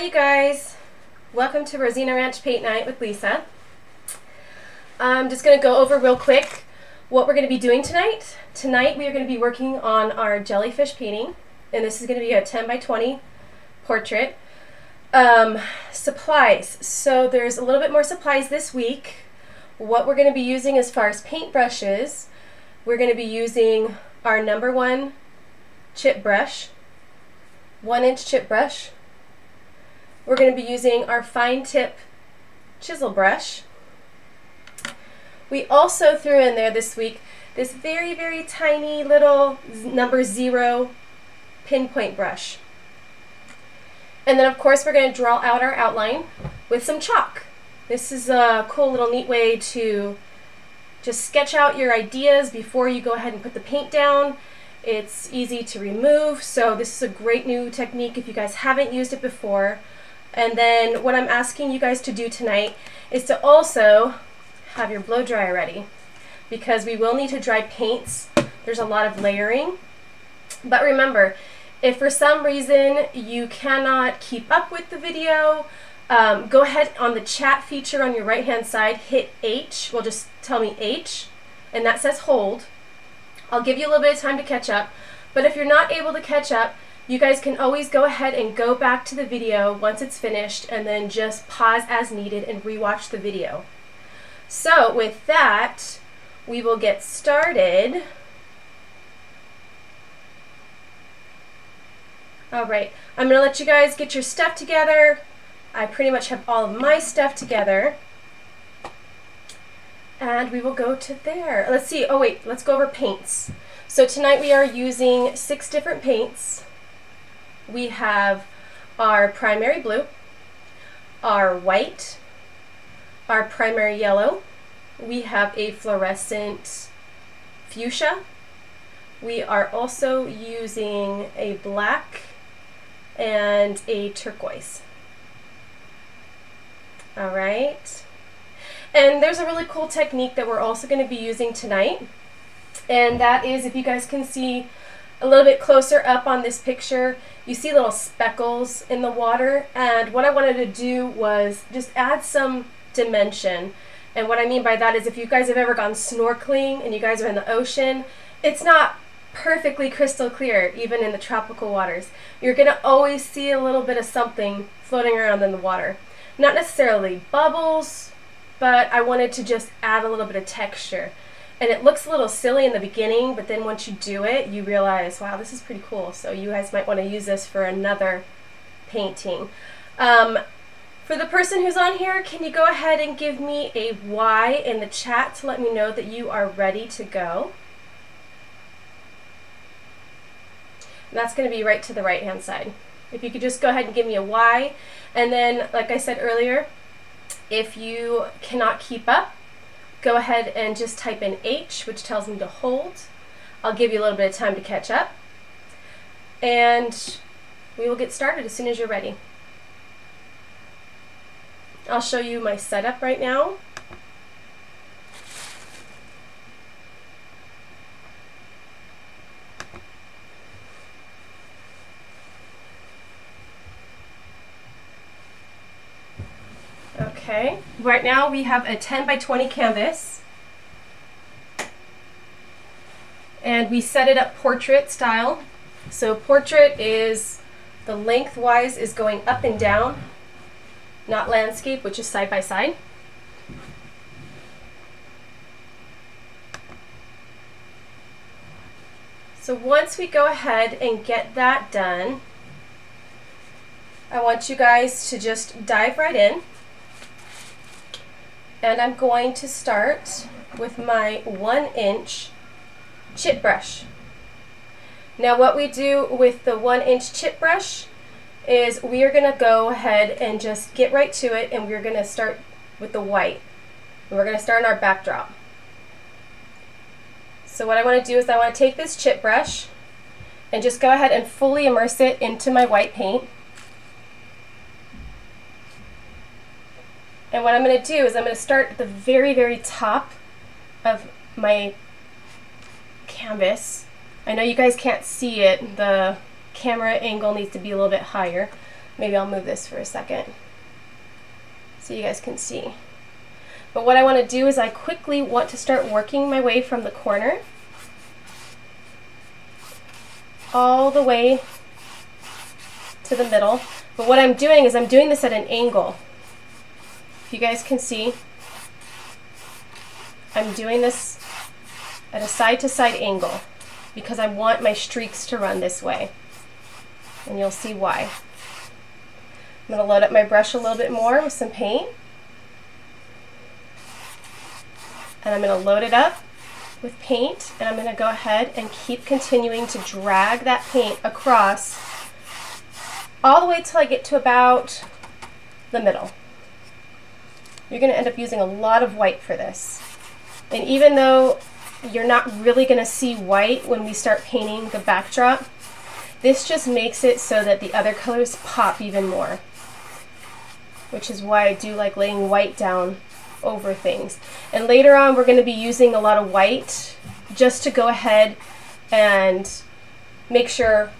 You guys! Welcome to Rosena Ranch Paint Night with Lisa. I'm just going to go over real quick what we're going to be doing tonight. Tonight we are going to be working on our jellyfish painting and this is going to be a 10 by 20 portrait. Um, supplies. So there's a little bit more supplies this week. What we're going to be using as far as paint brushes, we're going to be using our number one chip brush, one inch chip brush, we're going to be using our fine tip chisel brush. We also threw in there this week this very, very tiny little number zero pinpoint brush. And then of course we're going to draw out our outline with some chalk. This is a cool little neat way to just sketch out your ideas before you go ahead and put the paint down. It's easy to remove, so this is a great new technique if you guys haven't used it before. And then what I'm asking you guys to do tonight is to also have your blow dryer ready because we will need to dry paints. There's a lot of layering. But remember, if for some reason you cannot keep up with the video, um, go ahead on the chat feature on your right hand side, hit H, well just tell me H, and that says hold. I'll give you a little bit of time to catch up, but if you're not able to catch up, you guys can always go ahead and go back to the video once it's finished and then just pause as needed and rewatch the video. So with that, we will get started. All right, I'm gonna let you guys get your stuff together. I pretty much have all of my stuff together. And we will go to there. Let's see, oh wait, let's go over paints. So tonight we are using six different paints we have our primary blue, our white, our primary yellow, we have a fluorescent fuchsia, we are also using a black and a turquoise. All right. And there's a really cool technique that we're also going to be using tonight. And that is, if you guys can see a little bit closer up on this picture, you see little speckles in the water. And what I wanted to do was just add some dimension. And what I mean by that is if you guys have ever gone snorkeling and you guys are in the ocean, it's not perfectly crystal clear, even in the tropical waters. You're going to always see a little bit of something floating around in the water. Not necessarily bubbles, but I wanted to just add a little bit of texture. And it looks a little silly in the beginning, but then once you do it, you realize, wow, this is pretty cool. So you guys might want to use this for another painting. Um, for the person who's on here, can you go ahead and give me a Y in the chat to let me know that you are ready to go? And that's going to be right to the right hand side. If you could just go ahead and give me a Y. And then, like I said earlier, if you cannot keep up, go ahead and just type in H, which tells me to hold. I'll give you a little bit of time to catch up. And we will get started as soon as you're ready. I'll show you my setup right now. Okay, right now we have a 10 by 20 canvas. And we set it up portrait style. So portrait is, the lengthwise is going up and down, not landscape, which is side by side. So once we go ahead and get that done, I want you guys to just dive right in. And I'm going to start with my one inch chip brush. Now what we do with the one inch chip brush is we are going to go ahead and just get right to it and we're going to start with the white. We're going to start on our backdrop. So what I want to do is I want to take this chip brush and just go ahead and fully immerse it into my white paint. And what I'm going to do is I'm going to start at the very, very top of my canvas. I know you guys can't see it. The camera angle needs to be a little bit higher. Maybe I'll move this for a second so you guys can see. But what I want to do is I quickly want to start working my way from the corner all the way to the middle. But what I'm doing is I'm doing this at an angle. If you guys can see, I'm doing this at a side-to-side -side angle because I want my streaks to run this way. And you'll see why. I'm going to load up my brush a little bit more with some paint. And I'm going to load it up with paint and I'm going to go ahead and keep continuing to drag that paint across all the way till I get to about the middle. You're going to end up using a lot of white for this. And even though you're not really going to see white when we start painting the backdrop, this just makes it so that the other colors pop even more. Which is why I do like laying white down over things. And later on we're going to be using a lot of white just to go ahead and make sure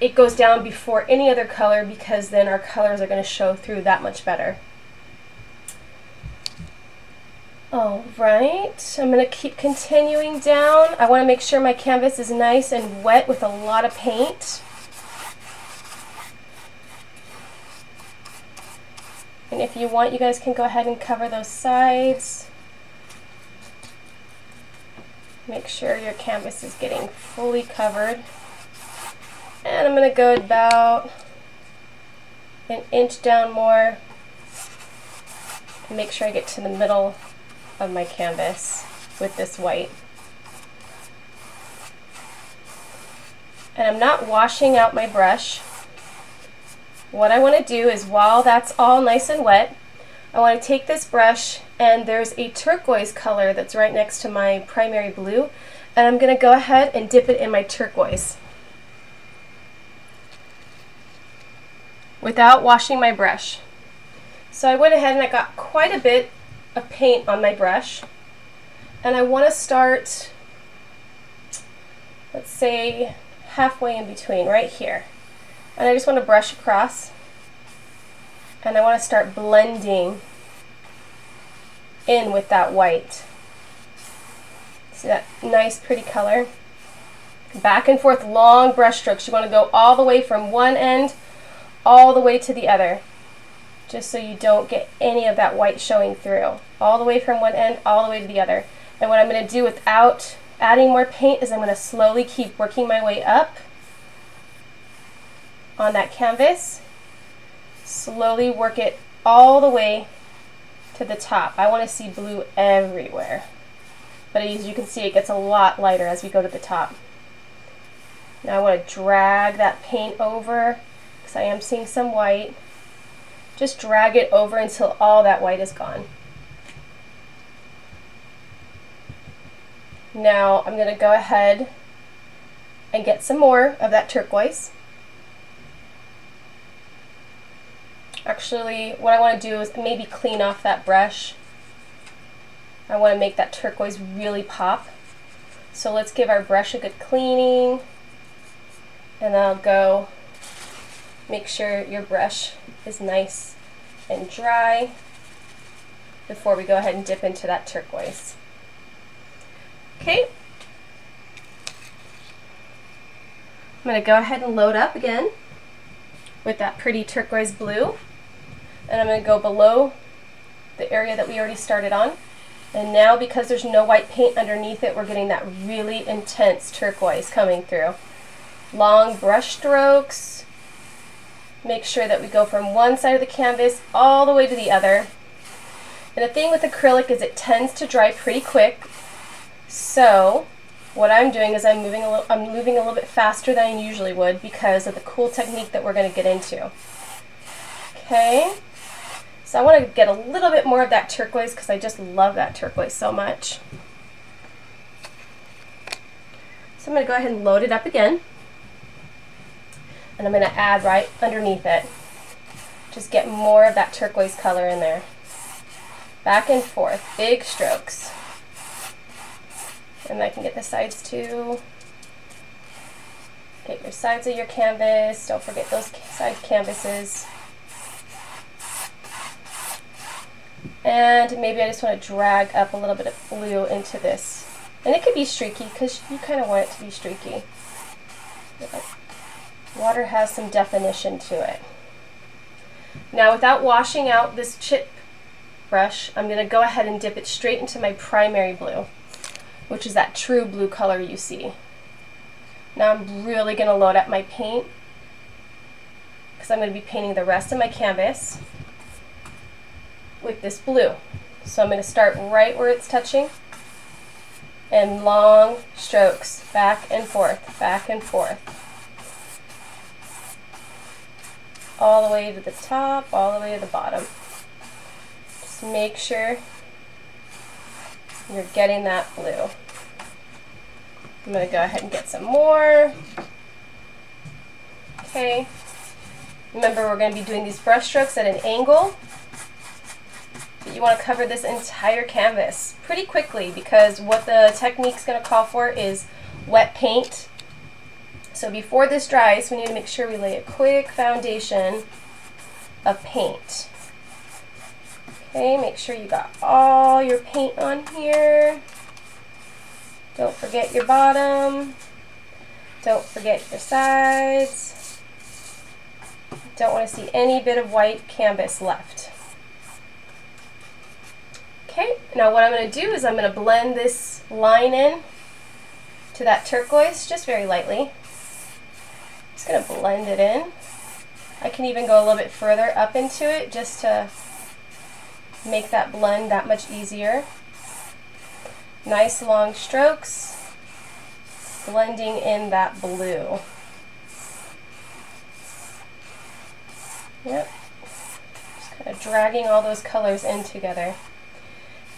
it goes down before any other color because then our colors are going to show through that much better. All right, I'm going to keep continuing down. I want to make sure my canvas is nice and wet with a lot of paint. And if you want, you guys can go ahead and cover those sides. Make sure your canvas is getting fully covered. And I'm going to go about an inch down more make sure I get to the middle of my canvas with this white. And I'm not washing out my brush. What I want to do is while that's all nice and wet, I want to take this brush and there's a turquoise color that's right next to my primary blue and I'm going to go ahead and dip it in my turquoise without washing my brush. So I went ahead and I got quite a bit of paint on my brush and I want to start let's say halfway in between right here and I just want to brush across and I want to start blending in with that white. See that nice pretty color? Back and forth long brush strokes. You want to go all the way from one end all the way to the other just so you don't get any of that white showing through. All the way from one end all the way to the other. And what I'm going to do without adding more paint is I'm going to slowly keep working my way up on that canvas. Slowly work it all the way to the top. I want to see blue everywhere. But as you can see, it gets a lot lighter as we go to the top. Now I want to drag that paint over because I am seeing some white. Just drag it over until all that white is gone. Now I'm going to go ahead and get some more of that turquoise. Actually, what I want to do is maybe clean off that brush. I want to make that turquoise really pop. So let's give our brush a good cleaning. And I'll go make sure your brush is nice and dry before we go ahead and dip into that turquoise. Okay. I'm going to go ahead and load up again with that pretty turquoise blue and I'm going to go below the area that we already started on. And now because there's no white paint underneath it, we're getting that really intense turquoise coming through. Long brush strokes. Make sure that we go from one side of the canvas all the way to the other. And the thing with acrylic is it tends to dry pretty quick. So what I'm doing is I'm moving a little, I'm moving a little bit faster than I usually would because of the cool technique that we're going to get into. Okay. So I want to get a little bit more of that turquoise because I just love that turquoise so much. So I'm going to go ahead and load it up again and I'm going to add right underneath it. Just get more of that turquoise color in there. Back and forth, big strokes. And I can get the sides too. Get your sides of your canvas. Don't forget those side canvases. And maybe I just want to drag up a little bit of blue into this. And it could be streaky because you kind of want it to be streaky. Water has some definition to it. Now without washing out this chip brush, I'm going to go ahead and dip it straight into my primary blue, which is that true blue color you see. Now I'm really going to load up my paint because I'm going to be painting the rest of my canvas with this blue. So I'm going to start right where it's touching and long strokes back and forth, back and forth. All the way to the top, all the way to the bottom. Just make sure you're getting that blue. I'm going to go ahead and get some more. Okay. Remember, we're going to be doing these brush strokes at an angle But you want to cover this entire canvas pretty quickly because what the technique's going to call for is wet paint. So before this dries, we need to make sure we lay a quick foundation of paint. Okay, make sure you got all your paint on here. Don't forget your bottom. Don't forget your sides. Don't want to see any bit of white canvas left. Okay, now what I'm going to do is I'm going to blend this line in to that turquoise just very lightly. Just going to blend it in. I can even go a little bit further up into it just to make that blend that much easier. Nice long strokes, blending in that blue. Yep, just kind of dragging all those colors in together.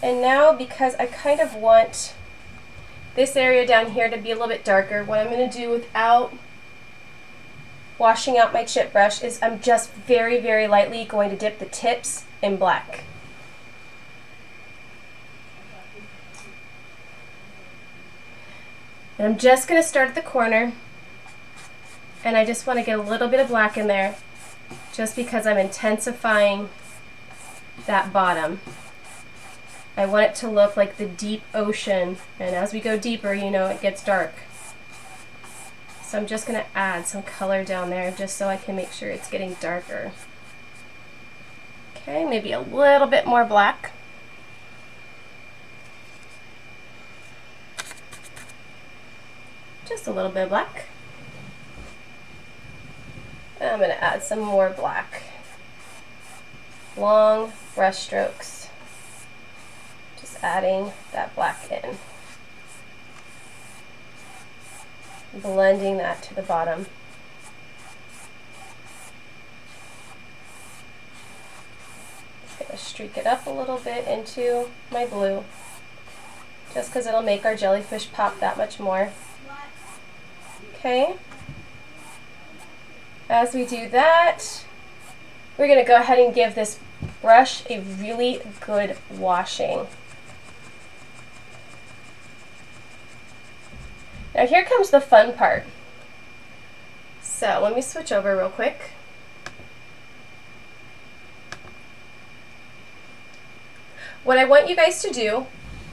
And now because I kind of want this area down here to be a little bit darker, what I'm going to do without washing out my chip brush is I'm just very, very lightly going to dip the tips in black. And I'm just going to start at the corner and I just want to get a little bit of black in there just because I'm intensifying that bottom. I want it to look like the deep ocean, and as we go deeper, you know, it gets dark. So I'm just going to add some color down there just so I can make sure it's getting darker. Okay, maybe a little bit more black. Just a little bit of black. I'm going to add some more black. Long brush strokes Just adding that black in. Blending that to the bottom. gonna streak it up a little bit into my blue just because it'll make our jellyfish pop that much more. Okay. As we do that, we're going to go ahead and give this brush a really good washing. Now here comes the fun part. So let me switch over real quick. What I want you guys to do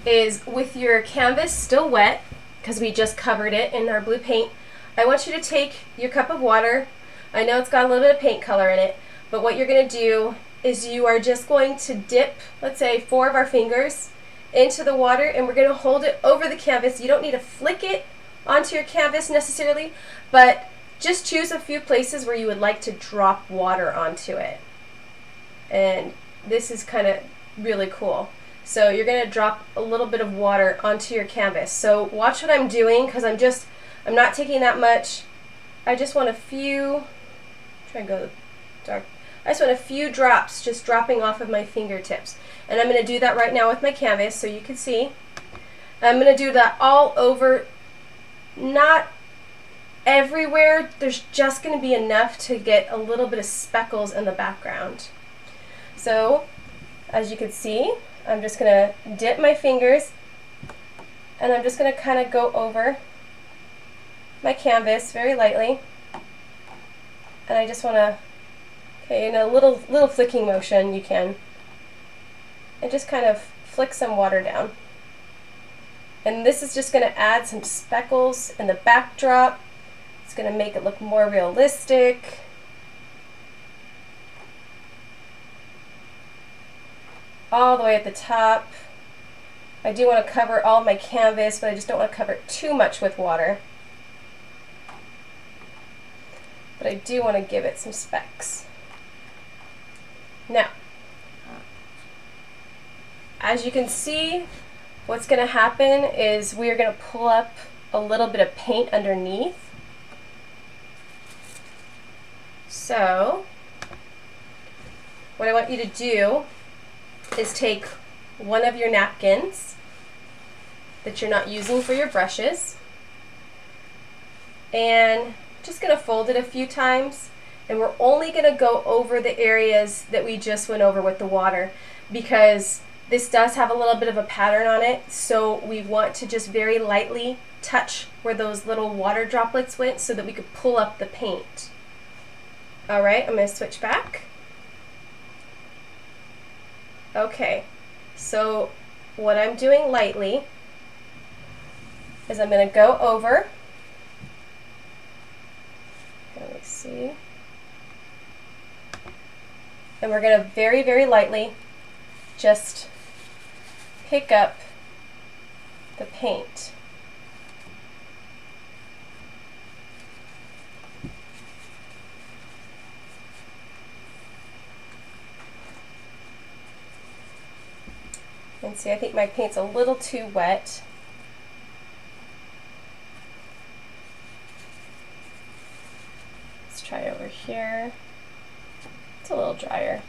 is with your canvas still wet, because we just covered it in our blue paint, I want you to take your cup of water. I know it's got a little bit of paint color in it, but what you're going to do is you are just going to dip, let's say, four of our fingers into the water, and we're going to hold it over the canvas. You don't need to flick it onto your canvas necessarily, but just choose a few places where you would like to drop water onto it. And this is kind of really cool. So you're going to drop a little bit of water onto your canvas. So watch what I'm doing because I'm just, I'm not taking that much. I just want a few, try and go dark. I just want a few drops just dropping off of my fingertips. And I'm going to do that right now with my canvas so you can see. I'm going to do that all over not everywhere. There's just going to be enough to get a little bit of speckles in the background. So, as you can see, I'm just going to dip my fingers and I'm just going to kind of go over my canvas very lightly. And I just want to, okay, in a little, little flicking motion you can. and just kind of flick some water down. And this is just going to add some speckles in the backdrop. It's going to make it look more realistic. All the way at the top. I do want to cover all my canvas, but I just don't want to cover it too much with water. But I do want to give it some specks. Now, as you can see, what's going to happen is we're going to pull up a little bit of paint underneath. So, what I want you to do is take one of your napkins that you're not using for your brushes and just going to fold it a few times and we're only going to go over the areas that we just went over with the water because this does have a little bit of a pattern on it, so we want to just very lightly touch where those little water droplets went so that we could pull up the paint. All right, I'm to switch back. Okay, so what I'm doing lightly is I'm going to go over. Let me see. And we're going to very, very lightly just pick up the paint. And see, I think my paint's a little too wet. Let's try over here. It's a little drier.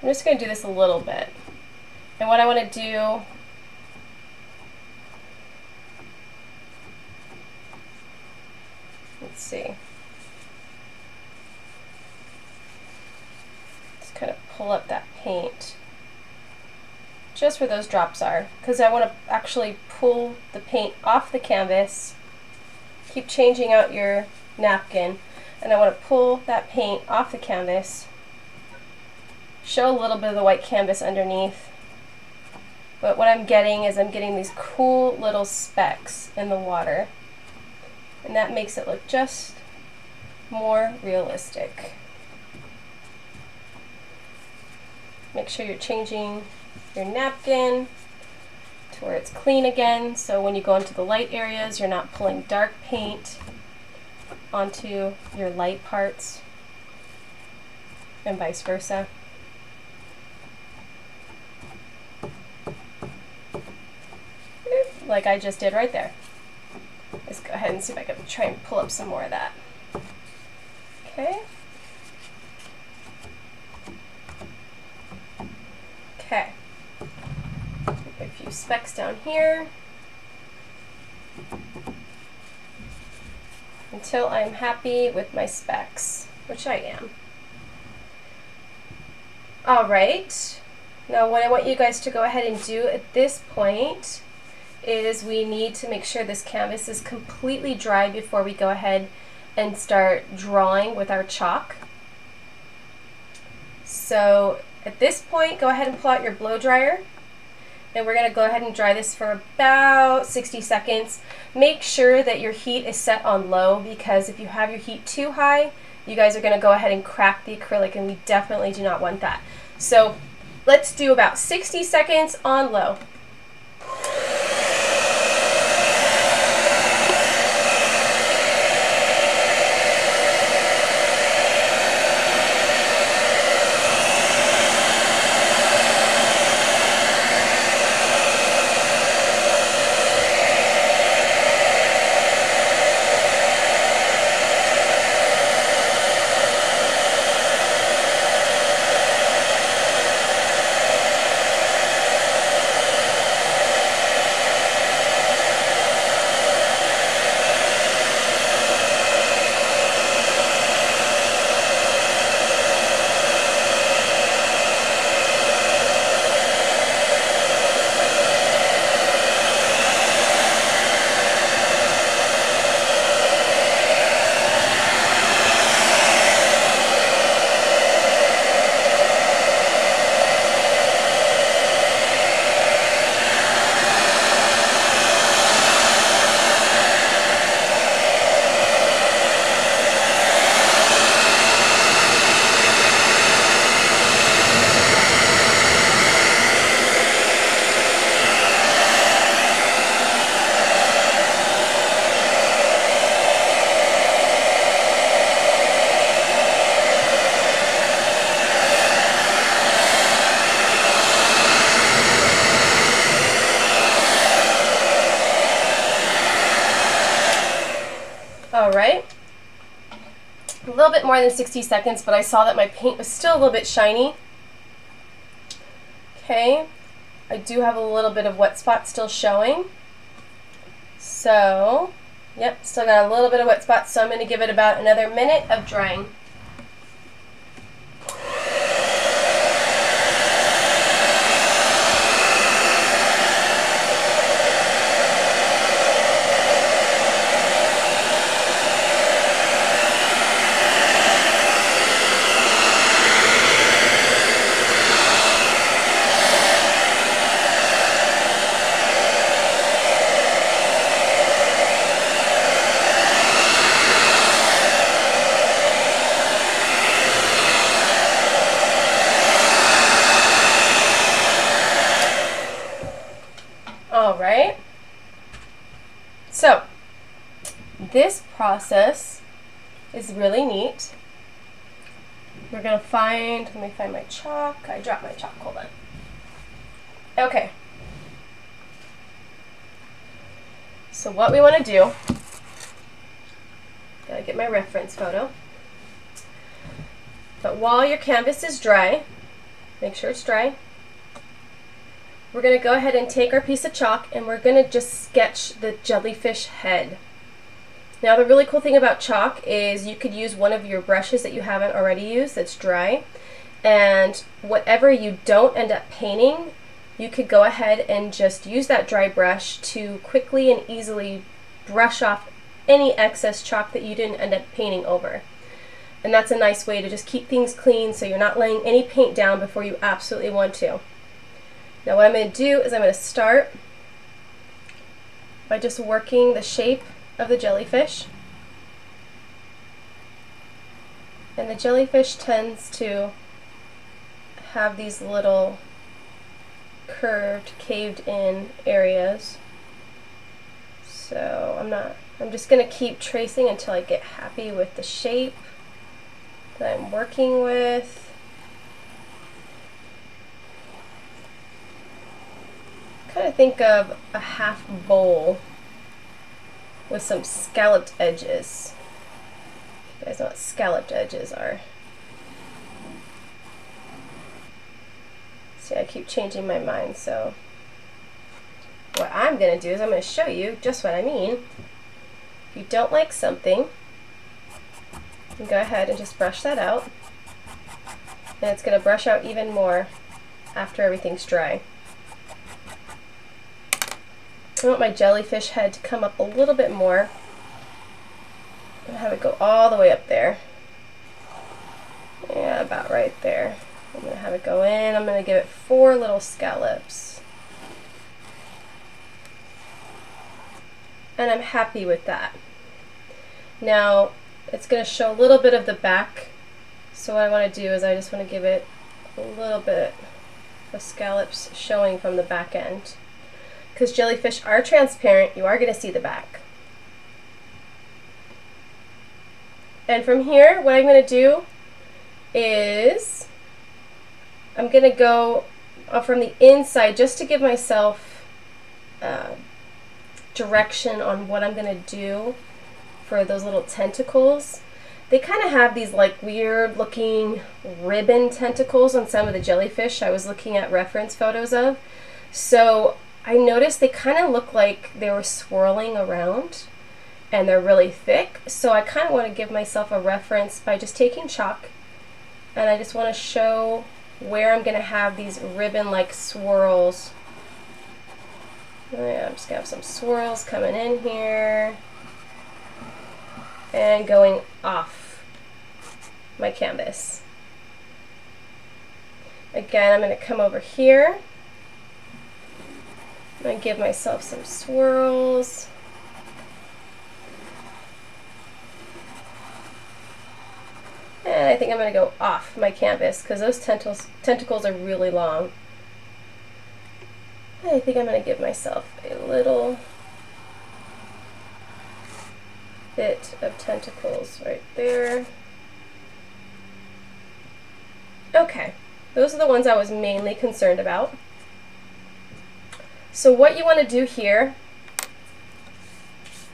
I'm just going to do this a little bit. And what I want to do let's see. Just kind of pull up that paint just where those drops are because I want to actually pull the paint off the canvas keep changing out your napkin and I want to pull that paint off the canvas show a little bit of the white canvas underneath but what I'm getting is I'm getting these cool little specks in the water. And that makes it look just more realistic. Make sure you're changing your napkin to where it's clean again. So when you go into the light areas, you're not pulling dark paint onto your light parts and vice versa. Like I just did right there. Let's go ahead and see if I can try and pull up some more of that. Okay. Okay. A few specks down here. Until I'm happy with my specs, which I am. All right. Now what I want you guys to go ahead and do at this point is we need to make sure this canvas is completely dry before we go ahead and start drawing with our chalk. So at this point, go ahead and pull out your blow dryer. And we're going to go ahead and dry this for about 60 seconds. Make sure that your heat is set on low because if you have your heat too high, you guys are going to go ahead and crack the acrylic and we definitely do not want that. So let's do about 60 seconds on low. All right. A little bit more than 60 seconds, but I saw that my paint was still a little bit shiny. Okay. I do have a little bit of wet spot still showing. So, yep, still got a little bit of wet spot, so I'm going to give it about another minute of drying. Process is really neat. We're going to find, let me find my chalk. I dropped my chalk, hold on. Okay. So what we want to do, gotta get my reference photo. But while your canvas is dry, make sure it's dry, we're going to go ahead and take our piece of chalk and we're going to just sketch the jellyfish head. Now the really cool thing about chalk is you could use one of your brushes that you haven't already used that's dry and whatever you don't end up painting you could go ahead and just use that dry brush to quickly and easily brush off any excess chalk that you didn't end up painting over. And that's a nice way to just keep things clean so you're not laying any paint down before you absolutely want to. Now what I'm going to do is I'm going to start by just working the shape of the jellyfish. And the jellyfish tends to have these little curved, caved in areas. So I'm not, I'm just going to keep tracing until I get happy with the shape that I'm working with. kind of think of a half bowl with some scalloped edges. You guys know what scalloped edges are. See, I keep changing my mind, so what I'm going to do is I'm going to show you just what I mean. If you don't like something, go ahead and just brush that out. And it's going to brush out even more after everything's dry. I want my jellyfish head to come up a little bit more. and have it go all the way up there. Yeah, about right there. I'm going to have it go in. I'm going to give it four little scallops. And I'm happy with that. Now, it's going to show a little bit of the back. So what I want to do is I just want to give it a little bit of scallops showing from the back end because jellyfish are transparent, you are going to see the back. And from here, what I'm going to do is I'm going to go uh, from the inside just to give myself uh, direction on what I'm going to do for those little tentacles. They kind of have these like weird looking ribbon tentacles on some of the jellyfish I was looking at reference photos of. So I noticed they kind of look like they were swirling around and they're really thick. So I kind of want to give myself a reference by just taking chalk and I just want to show where I'm going to have these ribbon-like swirls. Oh, yeah, I'm just going to have some swirls coming in here and going off my canvas. Again, I'm going to come over here I'm going to give myself some swirls. And I think I'm going to go off my canvas because those tentacles, tentacles are really long. I think I'm going to give myself a little bit of tentacles right there. Okay, those are the ones I was mainly concerned about. So what you want to do here,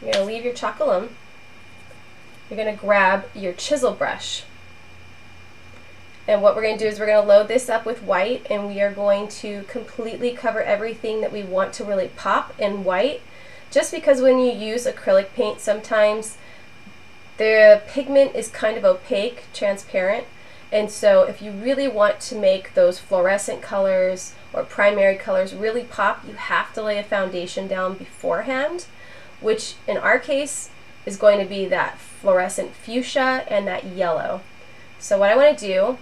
you're going to leave your alone. you're going to grab your chisel brush. And what we're going to do is we're going to load this up with white and we are going to completely cover everything that we want to really pop in white. Just because when you use acrylic paint sometimes the pigment is kind of opaque, transparent, and so if you really want to make those fluorescent colors or primary colors really pop, you have to lay a foundation down beforehand, which in our case is going to be that fluorescent fuchsia and that yellow. So what I want to do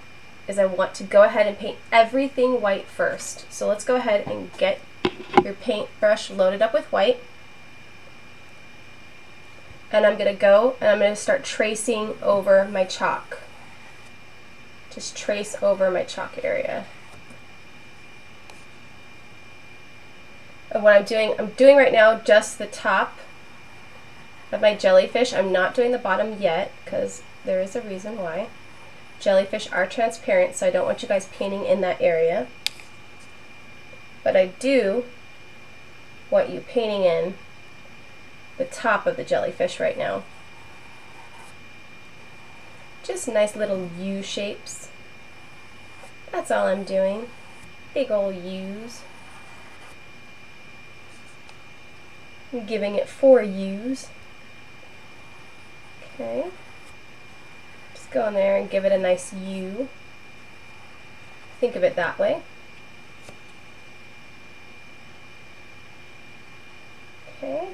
is I want to go ahead and paint everything white first. So let's go ahead and get your paintbrush loaded up with white and I'm going to go and I'm going to start tracing over my chalk. Just trace over my chalk area. And what I'm doing, I'm doing right now just the top of my jellyfish. I'm not doing the bottom yet because there is a reason why. Jellyfish are transparent, so I don't want you guys painting in that area. But I do want you painting in the top of the jellyfish right now. Just nice little U shapes. That's all I'm doing. Big old U's. I'm giving it four U's. Okay. Just go in there and give it a nice U. Think of it that way. Okay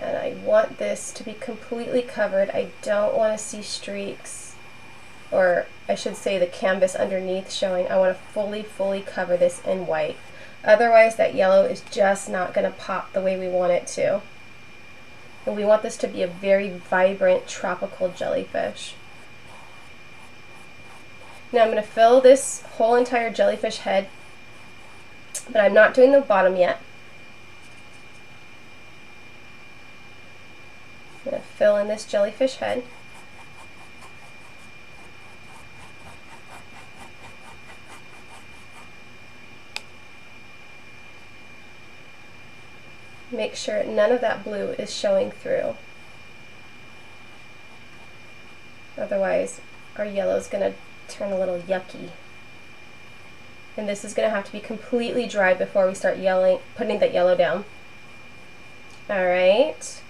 and I want this to be completely covered. I don't want to see streaks or I should say the canvas underneath showing. I want to fully, fully cover this in white. Otherwise that yellow is just not going to pop the way we want it to. And we want this to be a very vibrant tropical jellyfish. Now I'm going to fill this whole entire jellyfish head, but I'm not doing the bottom yet. I'm going to fill in this jellyfish head. Make sure none of that blue is showing through. Otherwise, our yellow is going to turn a little yucky. And this is going to have to be completely dry before we start yelling, putting that yellow down. All right.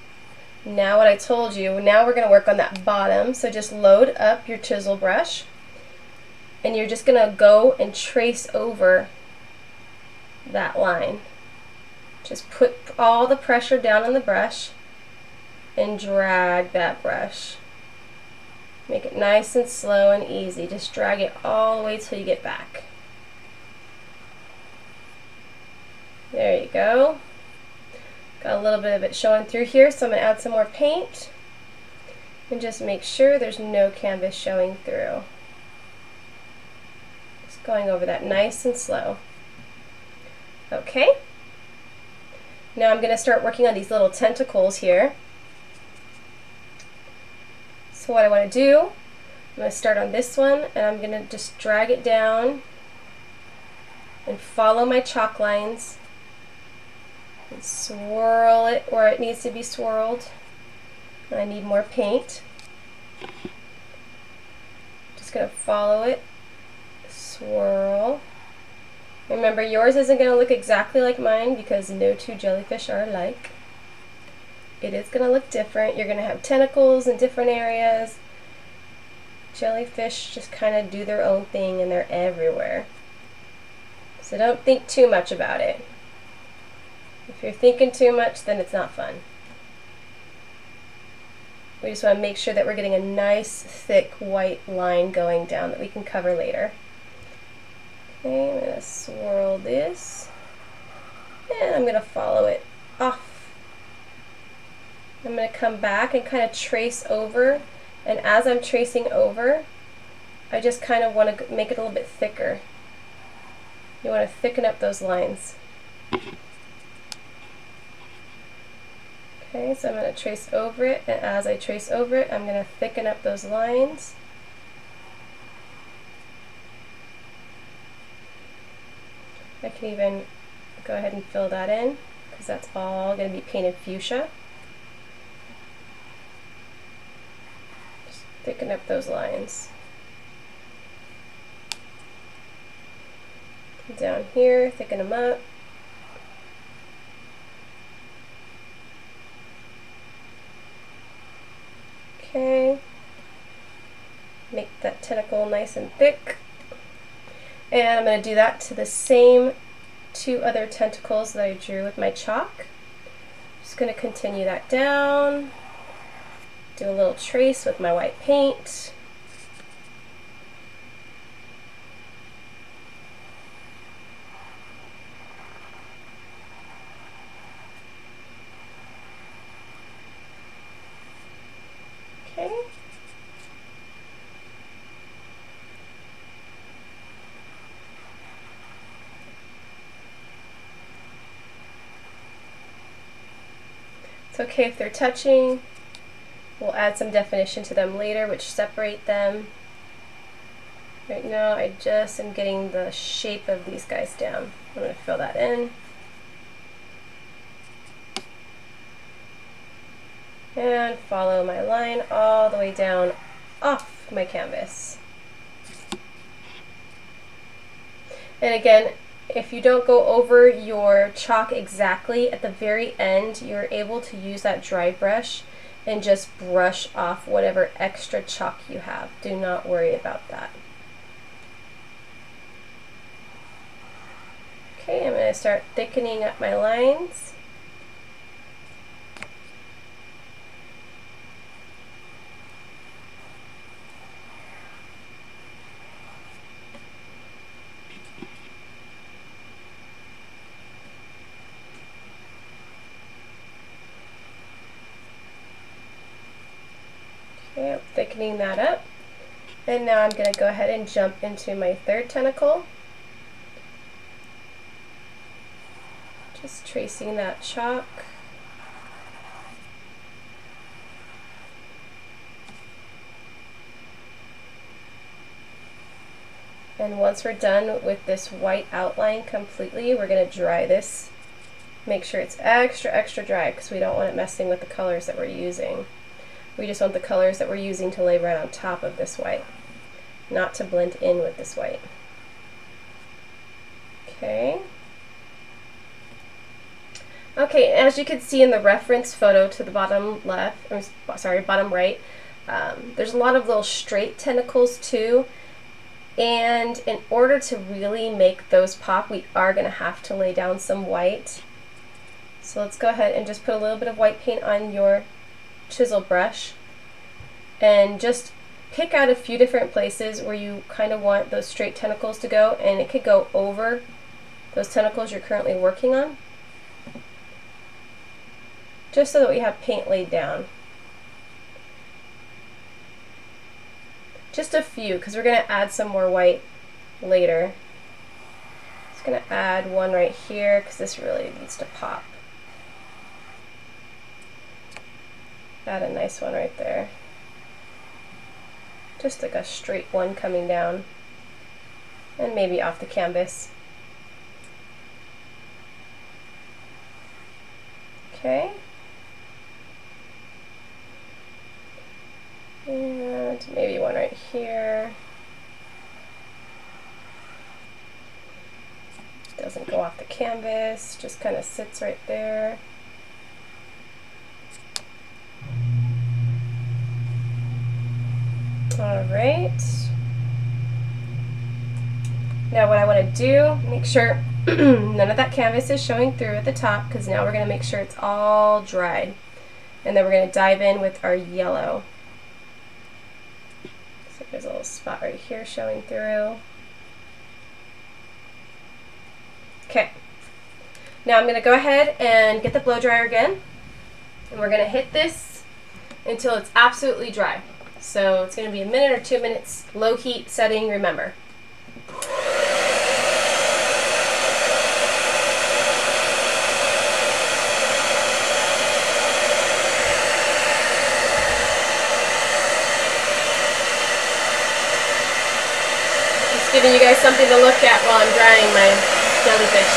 Now what I told you, now we're going to work on that bottom. So just load up your chisel brush and you're just going to go and trace over that line. Just put all the pressure down on the brush and drag that brush. Make it nice and slow and easy. Just drag it all the way till you get back. There you go. Got a little bit of it showing through here, so I'm going to add some more paint and just make sure there's no canvas showing through. Just going over that nice and slow. Okay. Now I'm going to start working on these little tentacles here. So what I want to do, I'm going to start on this one and I'm going to just drag it down and follow my chalk lines and swirl it where it needs to be swirled. I need more paint. Just going to follow it, swirl. Remember, yours isn't going to look exactly like mine because no two jellyfish are alike. It is going to look different. You're going to have tentacles in different areas. Jellyfish just kind of do their own thing and they're everywhere. So don't think too much about it. If you're thinking too much, then it's not fun. We just want to make sure that we're getting a nice thick white line going down that we can cover later. Okay, I'm going to swirl this and I'm going to follow it off. I'm going to come back and kind of trace over and as I'm tracing over I just kind of want to make it a little bit thicker. You want to thicken up those lines. Okay, so I'm going to trace over it, and as I trace over it, I'm going to thicken up those lines. I can even go ahead and fill that in, because that's all going to be painted fuchsia. Just thicken up those lines. Down here, thicken them up. Okay. Make that tentacle nice and thick. And I'm going to do that to the same two other tentacles that I drew with my chalk. Just going to continue that down. Do a little trace with my white paint. Okay. It's okay if they're touching. We'll add some definition to them later, which separate them. Right now, I just am getting the shape of these guys down. I'm going to fill that in. And follow my line all the way down off my canvas. And again, if you don't go over your chalk exactly, at the very end, you're able to use that dry brush and just brush off whatever extra chalk you have. Do not worry about that. Okay, I'm going to start thickening up my lines. Okay, I'm thickening that up. And now I'm going to go ahead and jump into my third tentacle. Just tracing that chalk. And once we're done with this white outline completely, we're going to dry this. Make sure it's extra, extra dry because we don't want it messing with the colors that we're using. We just want the colors that we're using to lay right on top of this white, not to blend in with this white. Okay. Okay, as you can see in the reference photo to the bottom left, or sorry, bottom right, um, there's a lot of little straight tentacles too. And in order to really make those pop, we are going to have to lay down some white. So let's go ahead and just put a little bit of white paint on your chisel brush and just pick out a few different places where you kind of want those straight tentacles to go and it could go over those tentacles you're currently working on just so that we have paint laid down. Just a few because we're going to add some more white later. Just going to add one right here because this really needs to pop. Add a nice one right there. Just like a straight one coming down. And maybe off the canvas. Okay. And maybe one right here. Doesn't go off the canvas, just kind of sits right there. All right. Now what I want to do, make sure none of that canvas is showing through at the top because now we're going to make sure it's all dried. And then we're going to dive in with our yellow. So there's a little spot right here showing through. Okay. Now I'm going to go ahead and get the blow dryer again. And we're going to hit this until it's absolutely dry. So it's going to be a minute or two minutes, low heat setting, remember. Just giving you guys something to look at while I'm drying my jellyfish.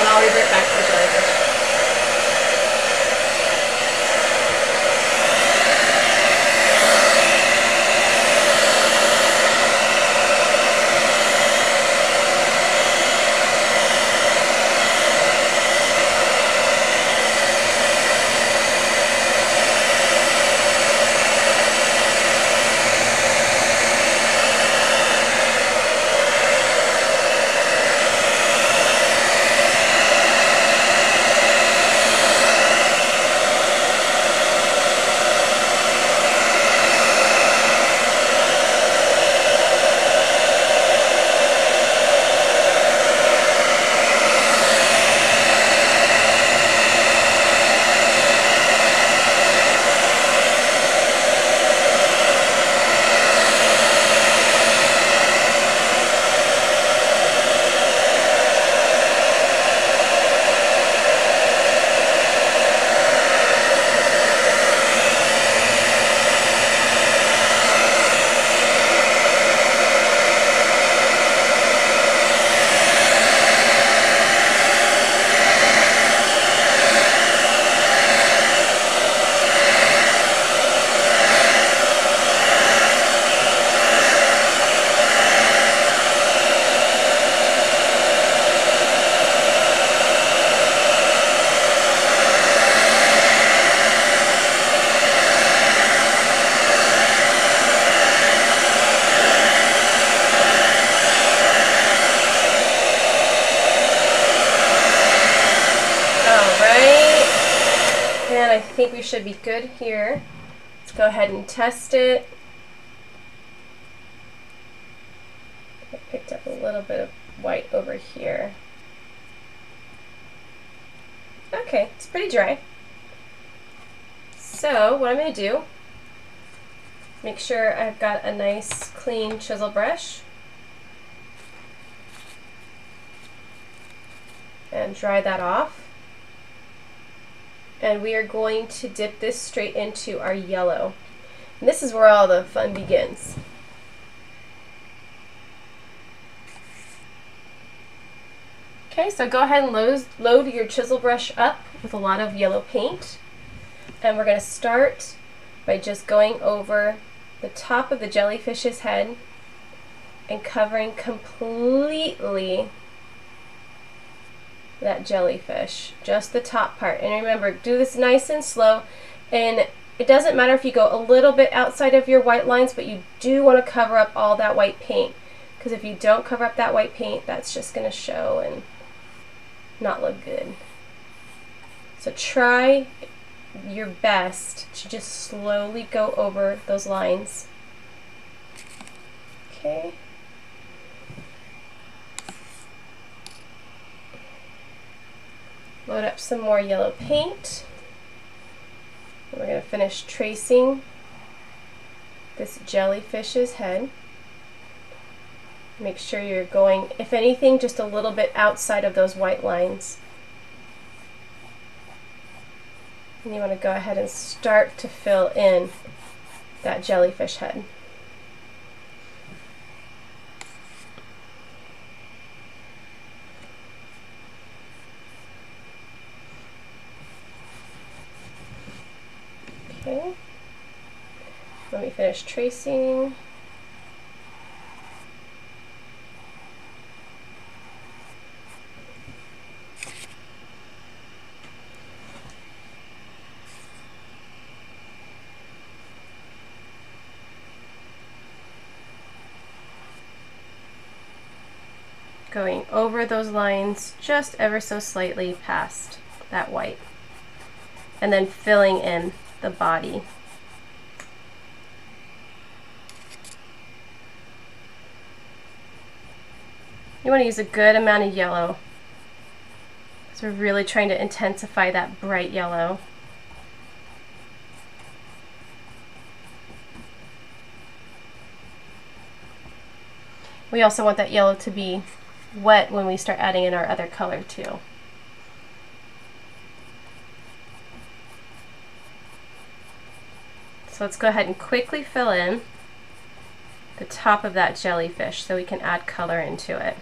And I'll revert back to should be good here. Let's go ahead and test it. I picked up a little bit of white over here. Okay, it's pretty dry. So what I'm going to do, make sure I've got a nice clean chisel brush. And dry that off. And we are going to dip this straight into our yellow. And this is where all the fun begins. Okay, so go ahead and load, load your chisel brush up with a lot of yellow paint. And we're going to start by just going over the top of the jellyfish's head and covering completely that jellyfish, just the top part. And remember, do this nice and slow. And it doesn't matter if you go a little bit outside of your white lines, but you do want to cover up all that white paint. Because if you don't cover up that white paint, that's just going to show and not look good. So try your best to just slowly go over those lines. Okay. Load up some more yellow paint. We're going to finish tracing this jellyfish's head. Make sure you're going, if anything, just a little bit outside of those white lines. And you want to go ahead and start to fill in that jellyfish head. Okay. Let me finish tracing. going over those lines just ever so slightly past that white and then filling in the body. Want to use a good amount of yellow. So we're really trying to intensify that bright yellow. We also want that yellow to be wet when we start adding in our other color too. So let's go ahead and quickly fill in the top of that jellyfish so we can add color into it.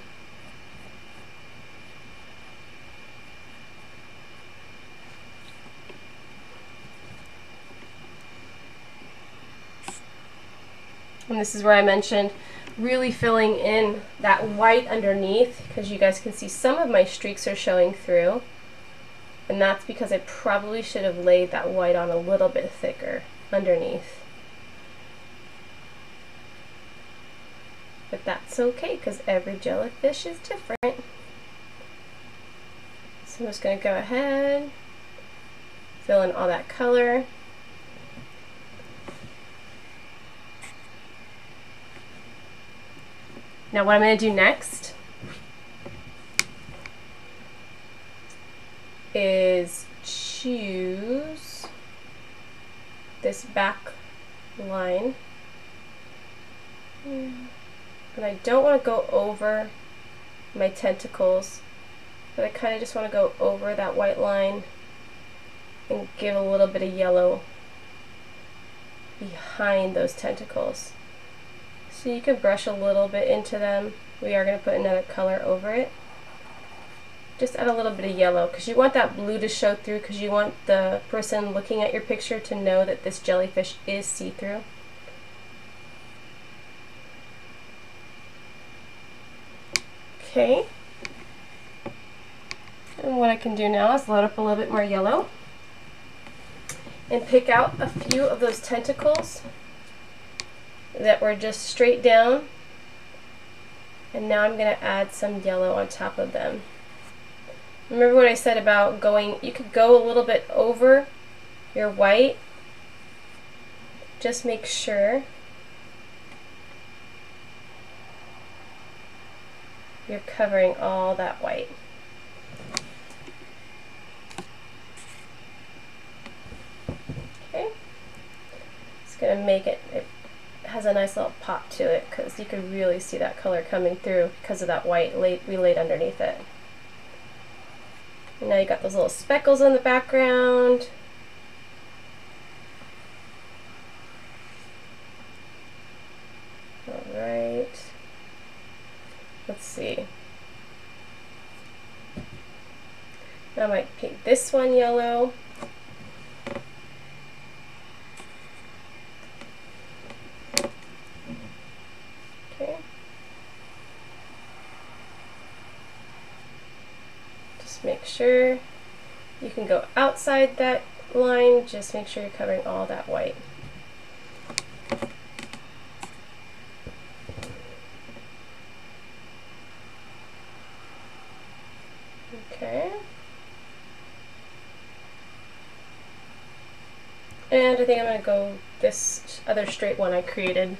This is where I mentioned really filling in that white underneath because you guys can see some of my streaks are showing through. And that's because I probably should have laid that white on a little bit thicker underneath. But that's okay because every jellyfish is different. So I'm just going to go ahead, fill in all that color. Now what I'm going to do next is choose this back line. And I don't want to go over my tentacles, but I kind of just want to go over that white line and give a little bit of yellow behind those tentacles. So you can brush a little bit into them. We are going to put another color over it. Just add a little bit of yellow because you want that blue to show through because you want the person looking at your picture to know that this jellyfish is see-through. Okay. And what I can do now is load up a little bit more yellow and pick out a few of those tentacles that were just straight down and now I'm going to add some yellow on top of them. Remember what I said about going, you could go a little bit over your white, just make sure you're covering all that white. Okay, it's going to make it, it has a nice little pop to it because you can really see that color coming through because of that white laid, we laid underneath it. And now you got those little speckles in the background. Alright. Let's see. I might paint this one yellow. Okay. Make sure you can go outside that line, just make sure you're covering all that white. Okay. And I think I'm going to go this other straight one I created.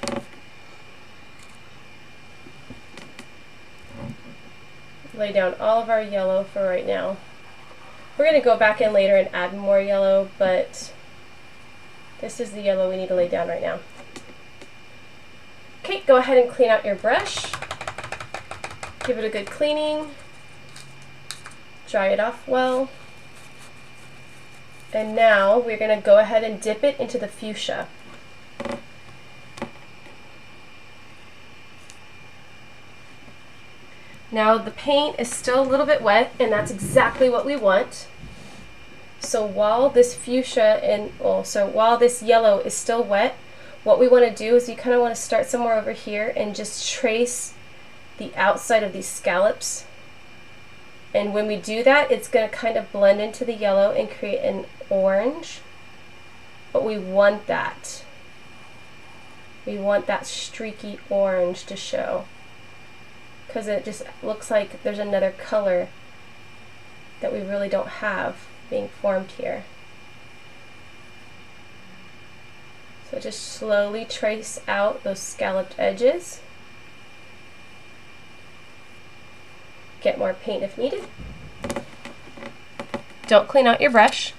Lay down all of our yellow for right now. We're going to go back in later and add more yellow, but this is the yellow we need to lay down right now. Okay, go ahead and clean out your brush. Give it a good cleaning. Dry it off well. And now we're going to go ahead and dip it into the fuchsia. Now the paint is still a little bit wet and that's exactly what we want. So while this fuchsia and well, so while this yellow is still wet, what we want to do is you kind of want to start somewhere over here and just trace the outside of these scallops. And when we do that, it's going to kind of blend into the yellow and create an orange. But we want that. We want that streaky orange to show because it just looks like there's another color that we really don't have being formed here. So just slowly trace out those scalloped edges. Get more paint if needed. Don't clean out your brush.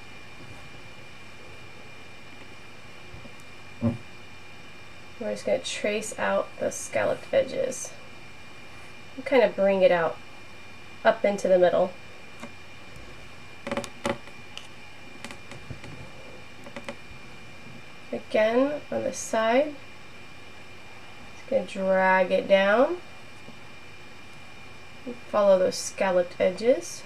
Hmm. We're just going to trace out the scalloped edges kind of bring it out up into the middle. Again, on the side, just going to drag it down. Follow those scalloped edges.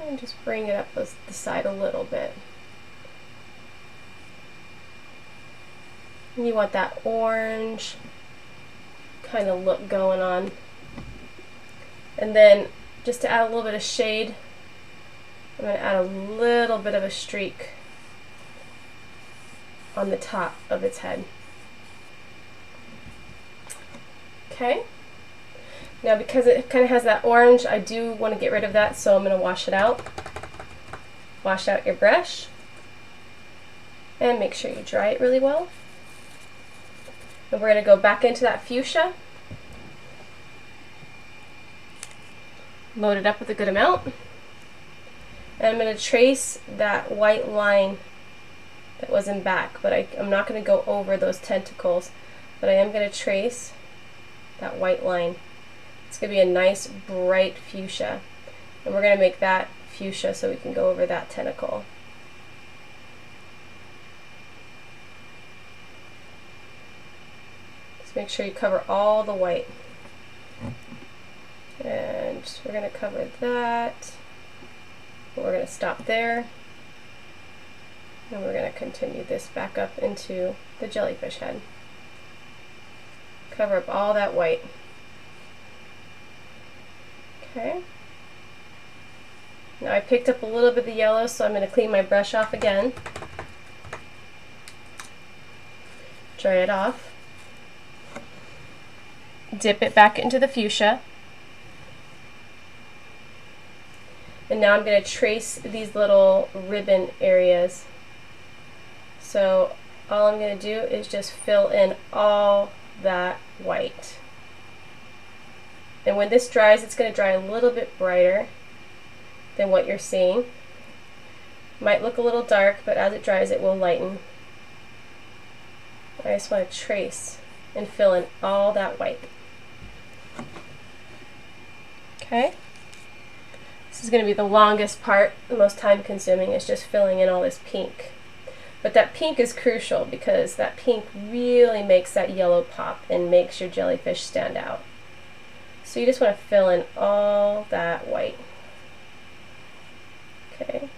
And just bring it up the side a little bit. And you want that orange kind of look going on. And then just to add a little bit of shade, I'm going to add a little bit of a streak on the top of its head. Okay. Now because it kind of has that orange, I do want to get rid of that, so I'm going to wash it out. Wash out your brush. And make sure you dry it really well. And we're going to go back into that fuchsia. Load it up with a good amount. And I'm going to trace that white line that was in back, but I, I'm not going to go over those tentacles, but I am going to trace that white line. It's going to be a nice bright fuchsia. And we're going to make that fuchsia so we can go over that tentacle. Make sure you cover all the white. Mm-hmm. And we're going to cover that. We're going to stop there. And we're going to continue this back up into the jellyfish head. Cover up all that white. Okay. Now I picked up a little bit of the yellow, so I'm going to clean my brush off again. Dry it off dip it back into the fuchsia. And now I'm going to trace these little ribbon areas. So all I'm going to do is just fill in all that white. And when this dries, it's going to dry a little bit brighter than what you're seeing. Might look a little dark, but as it dries, it will lighten. I just want to trace and fill in all that white. Okay. This is going to be the longest part, the most time consuming, is just filling in all this pink. But that pink is crucial because that pink really makes that yellow pop and makes your jellyfish stand out. So you just want to fill in all that white. Okay.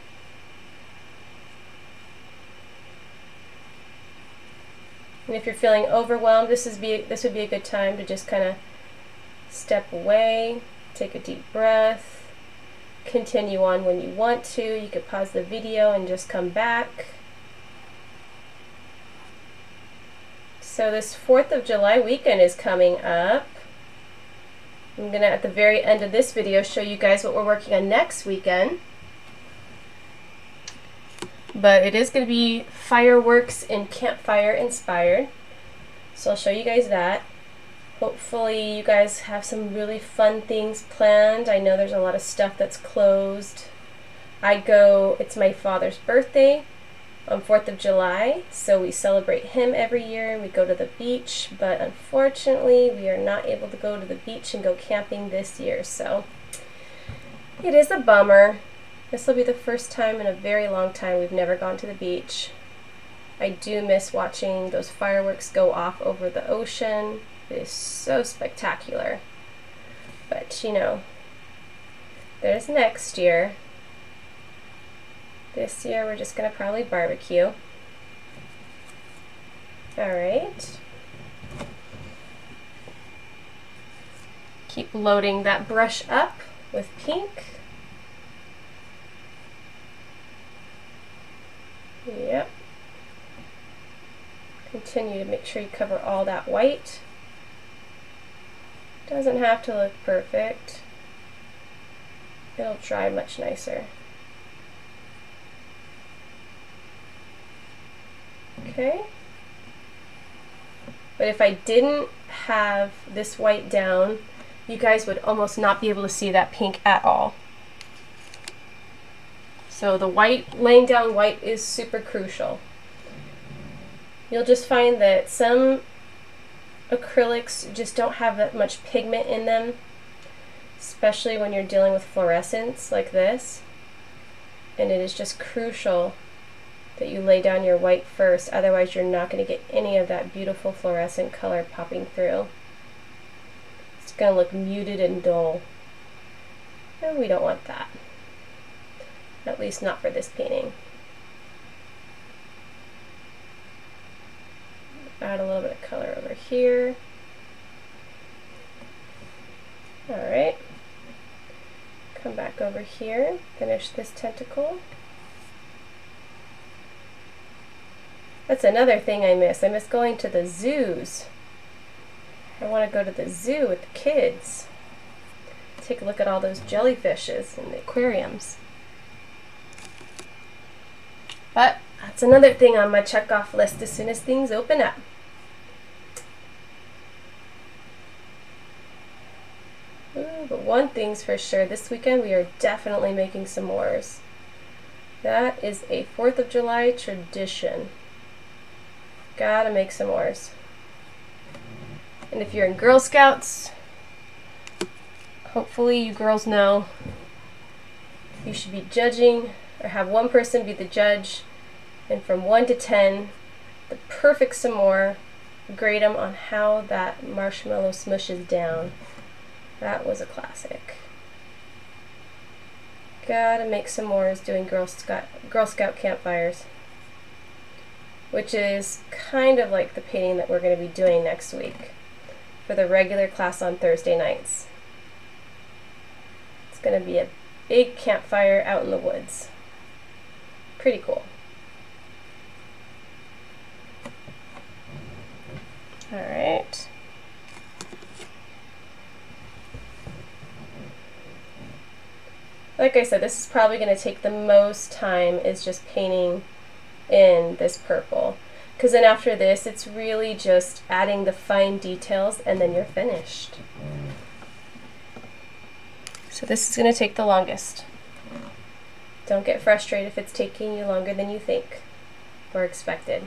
And if you're feeling overwhelmed, this is be this would be a good time to just kind of step away, take a deep breath, continue on when you want to. You could pause the video and just come back. So this 4th of July weekend is coming up. I'm going to, at the very end of this video, show you guys what we're working on next weekend. But it is going to be fireworks and campfire inspired. So I'll show you guys that. Hopefully you guys have some really fun things planned. I know there's a lot of stuff that's closed. I go, it's my father's birthday on 4th of July, so we celebrate him every year and we go to the beach, but unfortunately we are not able to go to the beach and go camping this year, so it is a bummer. This will be the first time in a very long time we've never gone to the beach. I do miss watching those fireworks go off over the ocean. It is so spectacular. But, you know, there's next year. This year we're just going to probably barbecue. Alright. Keep loading that brush up with pink. Yep. Continue to make sure you cover all that white. Doesn't have to look perfect. It'll dry much nicer. Okay. But if I didn't have this white down, you guys would almost not be able to see that pink at all. So the white, laying down white is super crucial. You'll just find that some acrylics just don't have that much pigment in them, especially when you're dealing with fluorescence like this. And it is just crucial that you lay down your white first, otherwise you're not going to get any of that beautiful fluorescent color popping through. It's going to look muted and dull. And we don't want that. At least not for this painting. Add a little bit of color over here. Alright. Come back over here, finish this tentacle. That's another thing I miss. I miss going to the zoos. I want to go to the zoo with the kids. Take a look at all those jellyfishes in the aquariums. But that's another thing on my check off list as soon as things open up. Ooh, but one thing's for sure, this weekend we are definitely making s'mores. That is a 4th of July tradition. Gotta make s'mores. And if you're in Girl Scouts, hopefully you girls know you should be judging or have one person be the judge and from 1 to 10 the perfect s'more grade them on how that marshmallow smushes down that was a classic gotta make s'mores doing Girl Scout, Girl Scout campfires which is kind of like the painting that we're going to be doing next week for the regular class on Thursday nights. It's going to be a big campfire out in the woods. Pretty cool. All right. Like I said, this is probably going to take the most time is just painting in this purple. Because then after this, it's really just adding the fine details and then you're finished. So this is going to take the longest. Don't get frustrated if it's taking you longer than you think or expected.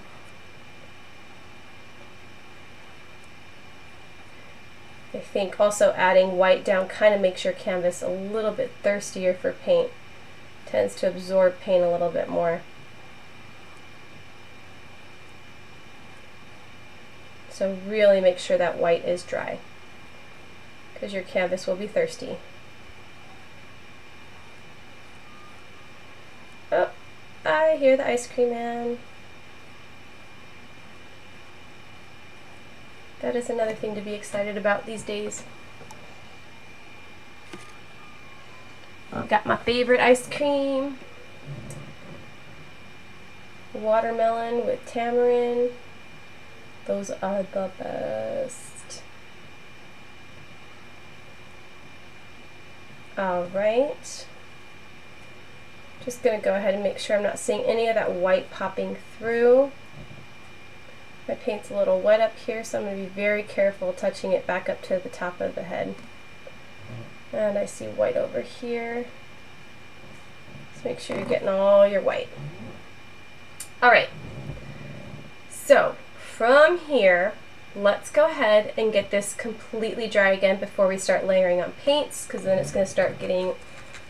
I think also adding white down kind of makes your canvas a little bit thirstier for paint. Tends to absorb paint a little bit more. So really make sure that white is dry because your canvas will be thirsty. Oh, I hear the ice cream man. That is another thing to be excited about these days. I've got my favorite ice cream. Watermelon with tamarind. Those are the best. Alright. Just going to go ahead and make sure I'm not seeing any of that white popping through. My paint's a little wet up here, so I'm going to be very careful touching it back up to the top of the head. And I see white over here. Just make sure you're getting all your white. Alright, so from here, let's go ahead and get this completely dry again before we start layering on paints, because then it's going to start getting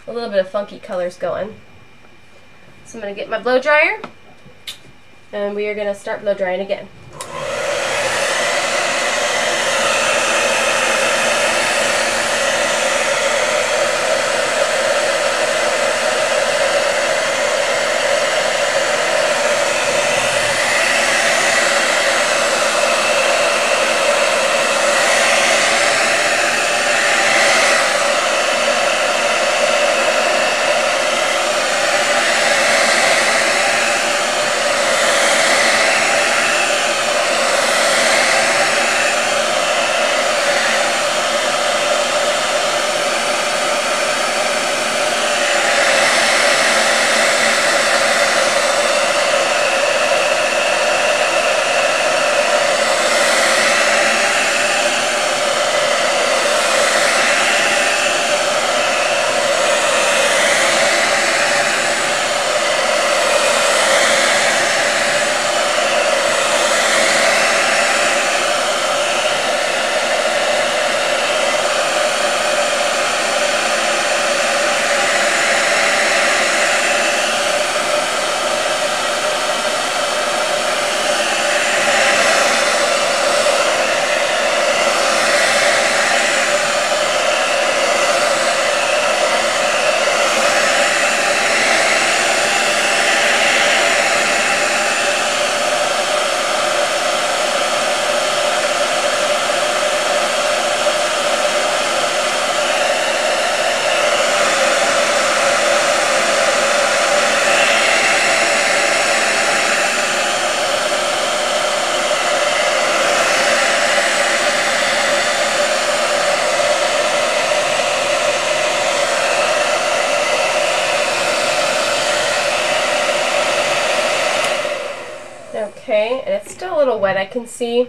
a little bit of funky colors going. So I'm going to get my blow dryer, and we are going to start blow drying again. I can see,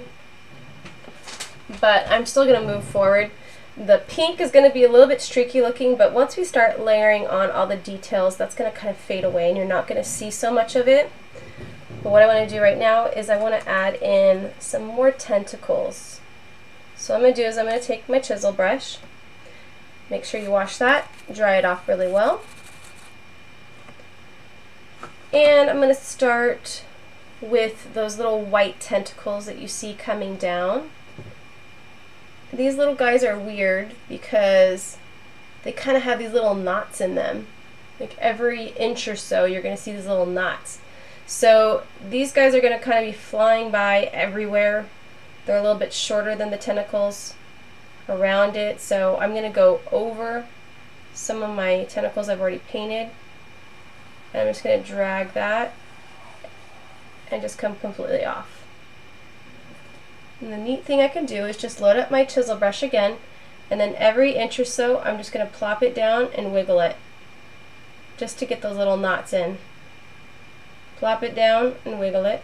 but I'm still going to move forward. The pink is going to be a little bit streaky looking, but once we start layering on all the details, that's going to kind of fade away and you're not going to see so much of it. But what I want to do right now is I want to add in some more tentacles. So what I'm going to do is I'm going to take my chisel brush, make sure you wash that, dry it off really well. And I'm going to start with those little white tentacles that you see coming down. These little guys are weird because they kind of have these little knots in them. Like every inch or so you're going to see these little knots. So these guys are going to kind of be flying by everywhere. They're a little bit shorter than the tentacles around it. So I'm going to go over some of my tentacles I've already painted. And I'm just going to drag that and just come completely off. And the neat thing I can do is just load up my chisel brush again and then every inch or so I'm just going to plop it down and wiggle it just to get those little knots in. Plop it down and wiggle it.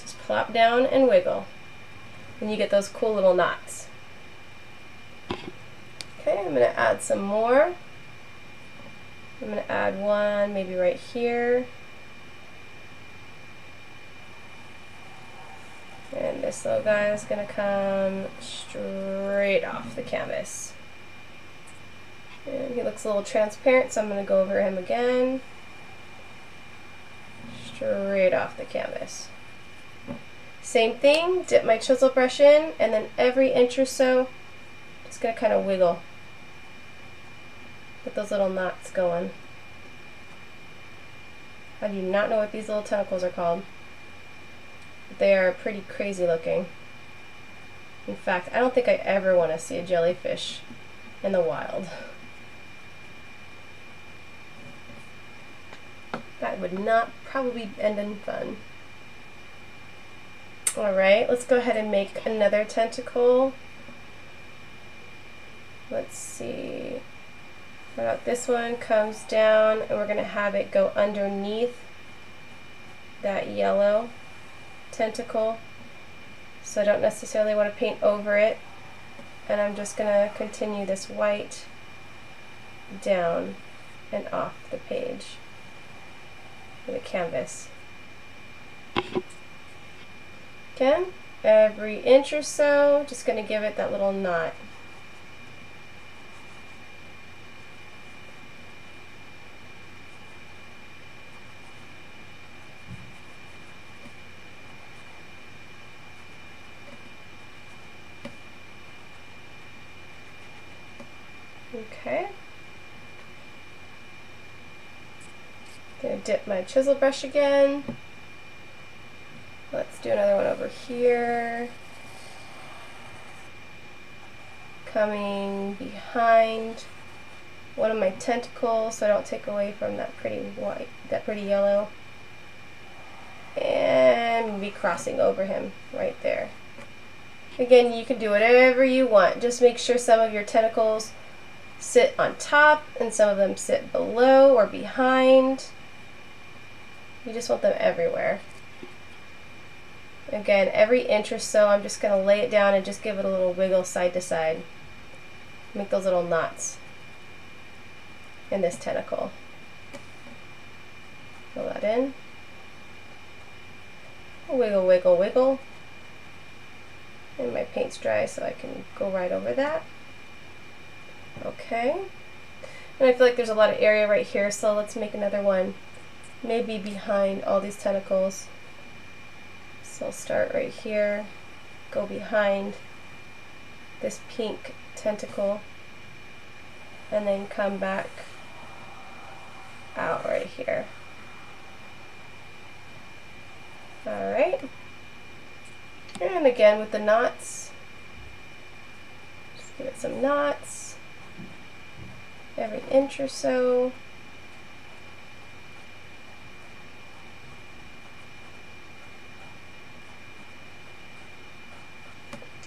Just plop down and wiggle. And you get those cool little knots. Okay, I'm going to add some more. I'm going to add one maybe right here. And this little guy is going to come straight off the canvas. And he looks a little transparent, so I'm going to go over him again. Straight off the canvas. Same thing, dip my chisel brush in, and then every inch or so, just going to kind of wiggle. Get those little knots going. I do not know what these little tentacles are called. They are pretty crazy looking. In fact, I don't think I ever want to see a jellyfish in the wild. That would not probably end in fun. Alright, let's go ahead and make another tentacle. Let's see. About this one comes down and we're going to have it go underneath that yellow tentacle. So I don't necessarily want to paint over it. And I'm just going to continue this white down and off the page with a canvas. Again, every inch or so, just going to give it that little knot. Okay. Gonna dip my chisel brush again. Let's do another one over here. Coming behind one of my tentacles so I don't take away from that pretty white, that pretty yellow. And be crossing over him right there. Again, you can do whatever you want. Just make sure some of your tentacles sit on top and some of them sit below or behind. You just want them everywhere. Again, every inch or so, I'm just going to lay it down and just give it a little wiggle side to side. Make those little knots in this tentacle. Fill that in. Wiggle, wiggle, wiggle. And my paint's dry so I can go right over that. Okay. And I feel like there's a lot of area right here, so let's make another one. Maybe behind all these tentacles. So I'll start right here, go behind this pink tentacle, and then come back out right here. Alright. And again with the knots, just give it some knots every inch or so.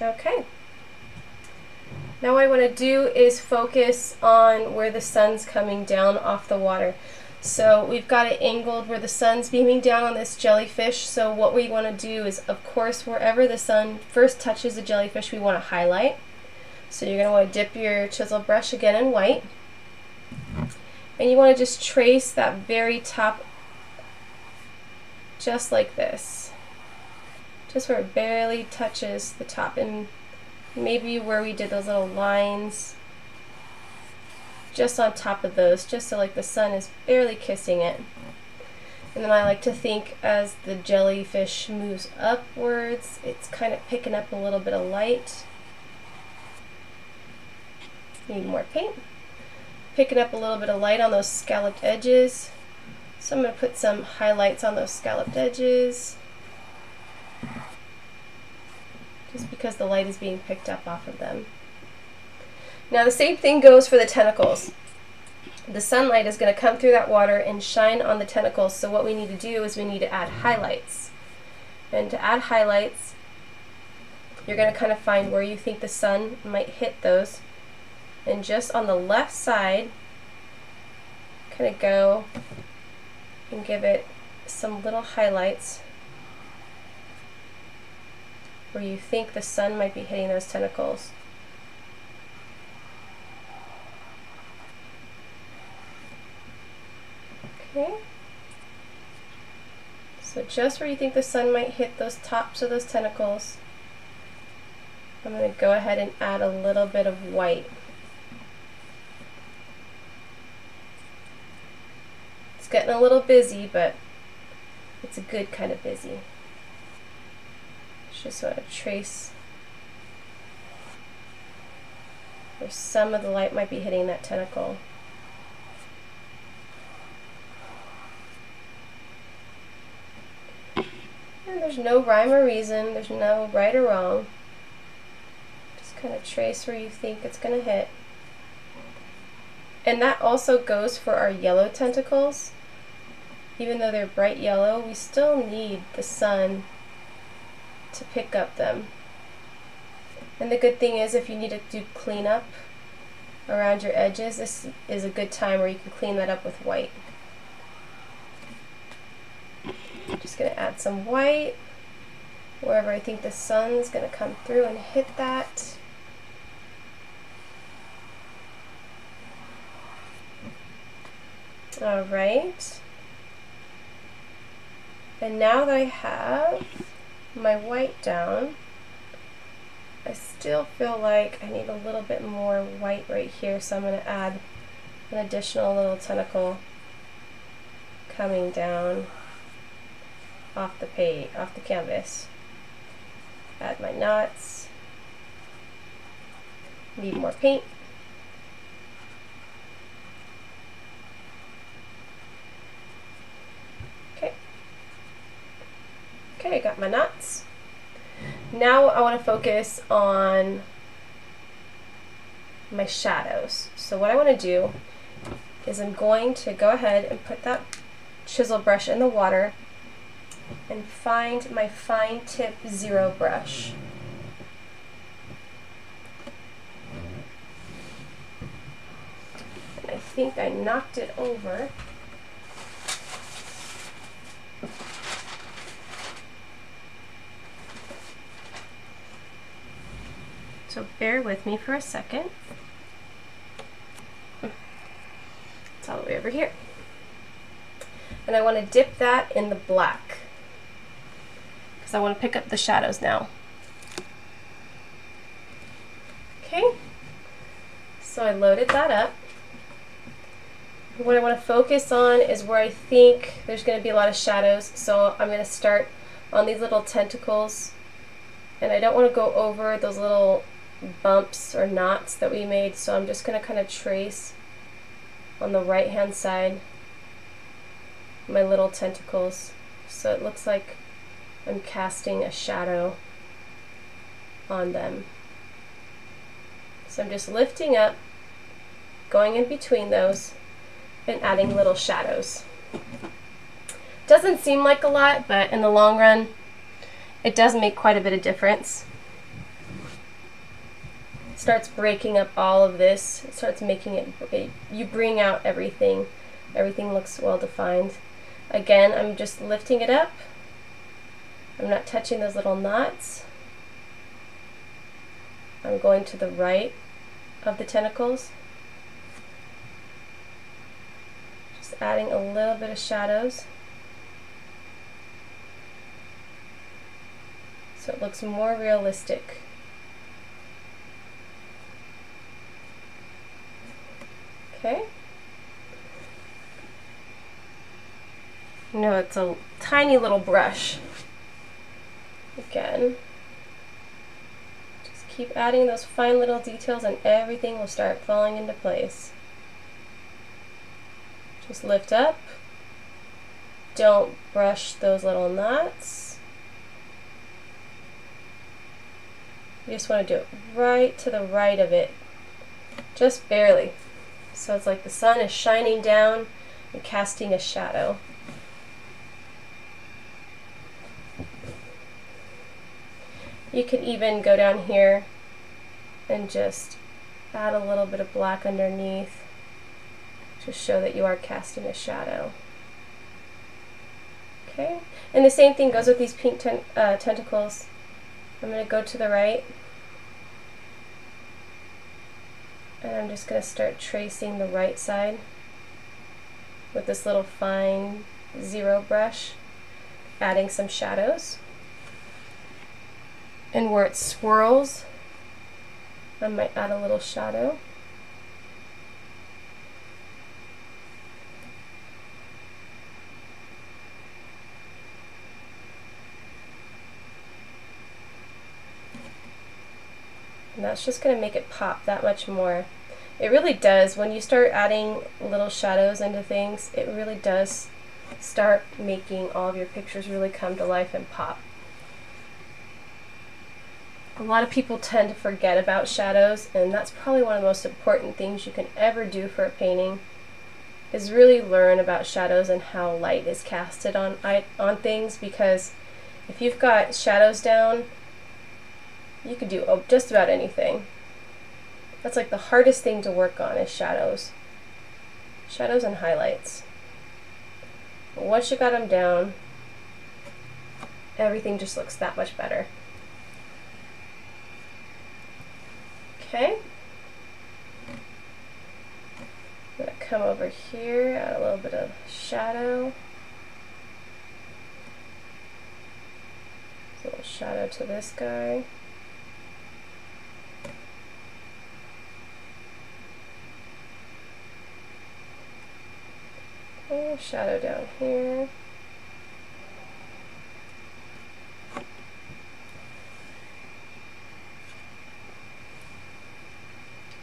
Okay. Now what I want to do is focus on where the sun's coming down off the water. So we've got it angled where the sun's beaming down on this jellyfish. So what we want to do is, of course, wherever the sun first touches the jellyfish, we want to highlight. So you're going to want to dip your chisel brush again in white. And you want to just trace that very top just like this. Just where it barely touches the top and maybe where we did those little lines just on top of those just so like the sun is barely kissing it. And then I like to think as the jellyfish moves upwards, it's kind of picking up a little bit of light. Need more paint picking up a little bit of light on those scalloped edges. So I'm going to put some highlights on those scalloped edges. Just because the light is being picked up off of them. Now the same thing goes for the tentacles. The sunlight is going to come through that water and shine on the tentacles. So what we need to do is we need to add highlights. And to add highlights, you're going to kind of find where you think the sun might hit those and just on the left side, kind of go and give it some little highlights where you think the sun might be hitting those tentacles. Okay. So just where you think the sun might hit those tops of those tentacles, I'm going to go ahead and add a little bit of white. It's getting a little busy, but it's a good kind of busy. Just want to trace where some of the light might be hitting that tentacle. And there's no rhyme or reason, there's no right or wrong. Just kind of trace where you think it's going to hit. And that also goes for our yellow tentacles. Even though they're bright yellow, we still need the sun to pick up them. And the good thing is if you need to do cleanup around your edges, this is a good time where you can clean that up with white. Just going to add some white wherever I think the sun's going to come through and hit that. All right. And now that I have my white down, I still feel like I need a little bit more white right here, so I'm going to add an additional little tentacle coming down off the page, off the canvas. Add my knots. Need more paint. Okay. Okay, I got my knots. Now I want to focus on my shadows. So what I want to do is I'm going to go ahead and put that chisel brush in the water and find my fine tip zero brush. And I think I knocked it over. So bear with me for a second. It's all the way over here. And I want to dip that in the black because I want to pick up the shadows now. Okay, so I loaded that up. What I want to focus on is where I think there's going to be a lot of shadows, so I'm going to start on these little tentacles, and I don't want to go over those little bumps or knots that we made, so I'm just going to kind of trace on the right hand side my little tentacles so it looks like I'm casting a shadow on them. So I'm just lifting up, going in between those, and adding little shadows. Doesn't seem like a lot, but in the long run, it does make quite a bit of difference. Starts breaking up all of this. It starts making it, it you bring out everything. Everything looks well defined. Again, I'm just lifting it up, I'm not touching those little knots. I'm going to the right of the tentacles. Just adding a little bit of shadows. So it looks more realistic. Okay. No, it's a tiny little brush again. Just keep adding those fine little details and everything will start falling into place. Just lift up. Don't brush those little knots. You just want to do it right to the right of it, just barely. So it's like the sun is shining down and casting a shadow. You can even go down here and just add a little bit of black underneath to show that you are casting a shadow. Okay, and the same thing goes with these pink ten uh, tentacles. I'm going to go to the right and I'm just going to start tracing the right side with this little fine zero brush, adding some shadows. And where it swirls, I might add a little shadow. And that's just going to make it pop that much more. It really does. When you start adding little shadows into things, it really does start making all of your pictures really come to life and pop. A lot of people tend to forget about shadows, and that's probably one of the most important things you can ever do for a painting is really learn about shadows and how light is casted on on things because if you've got shadows down you could do oh, just about anything. That's like the hardest thing to work on is shadows. Shadows and highlights. But once you got them down, everything just looks that much better. Okay. I'm going to come over here, add a little bit of shadow. A little shadow to this guy. Shadow down here.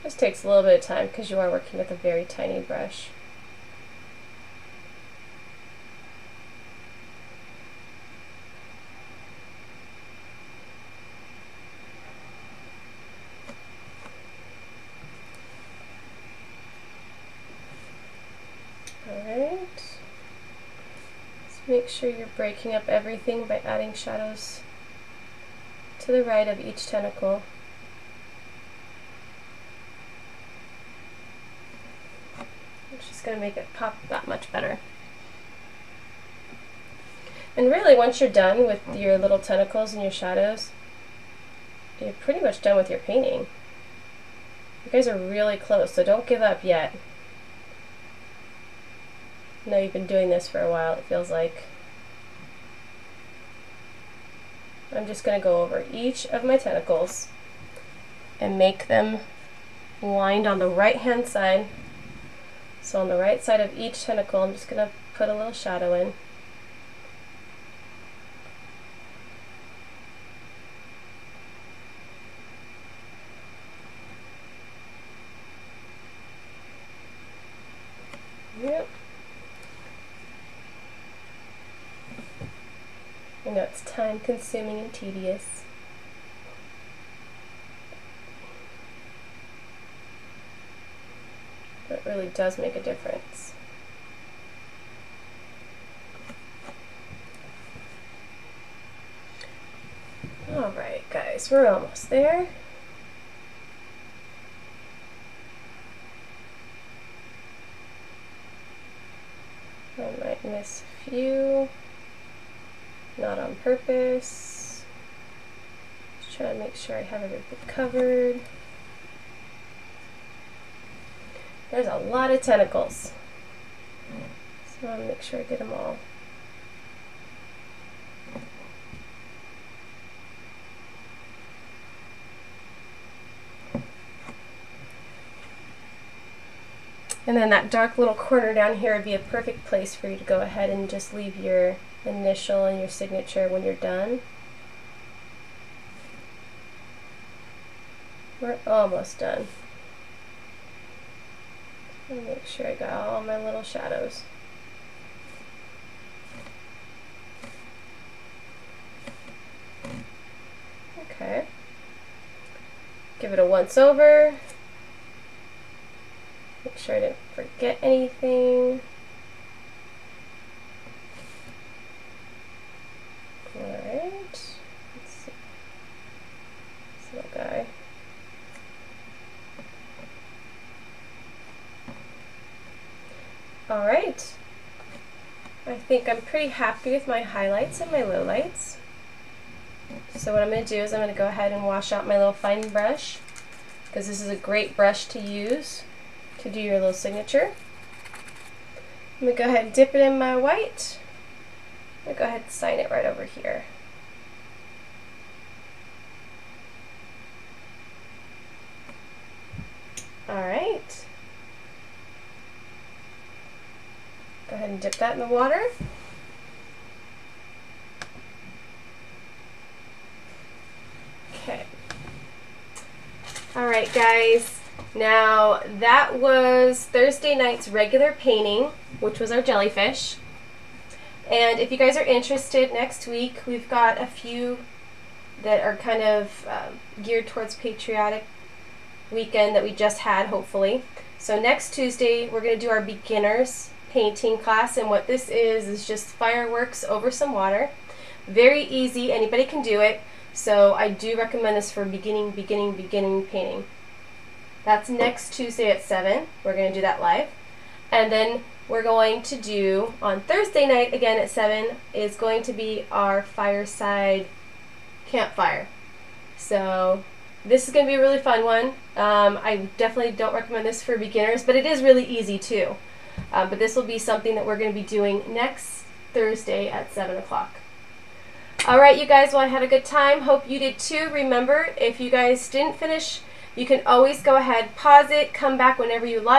This takes a little bit of time because you are working with a very tiny brush. Make sure you're breaking up everything by adding shadows to the right of each tentacle. It's just going to make it pop that much better. And really, once you're done with your little tentacles and your shadows, you're pretty much done with your painting. You guys are really close, so don't give up yet. I know you've been doing this for a while, it feels like. I'm just going to go over each of my tentacles and make them lined on the right hand side. So on the right side of each tentacle, I'm just going to put a little shadow in. Yep. I know it's time consuming and tedious. It really does make a difference. Alright guys, we're almost there. I might miss a few not on purpose. Just trying to make sure I have everything covered. There's a lot of tentacles. So I want to make sure I get them all. And then that dark little corner down here would be a perfect place for you to go ahead and just leave your initial and your signature when you're done. We're almost done. Me make sure I got all my little shadows. Okay. Give it a once over. Make sure I didn't forget anything. I'm pretty happy with my highlights and my lowlights. So what I'm going to do is I'm going to go ahead and wash out my little fine brush because this is a great brush to use to do your little signature. I'm going to go ahead and dip it in my white. I'm going to go ahead and sign it right over here. Alright. Go ahead and dip that in the water. Okay. Alright guys, now that was Thursday night's regular painting, which was our jellyfish. And if you guys are interested, next week we've got a few that are kind of um, geared towards patriotic weekend that we just had, hopefully. So next Tuesday, we're going to do our beginners painting class, and what this is is just fireworks over some water. Very easy, anybody can do it. So I do recommend this for beginning, beginning, beginning painting. That's next Tuesday at 7. We're going to do that live. And then we're going to do, on Thursday night, again at 7, is going to be our fireside campfire. So this is going to be a really fun one. Um, I definitely don't recommend this for beginners, but it is really easy too. Uh, but this will be something that we're going to be doing next Thursday at 7 o'clock. All right, you guys, well, I had a good time. Hope you did too. Remember, if you guys didn't finish, you can always go ahead, pause it, come back whenever you like.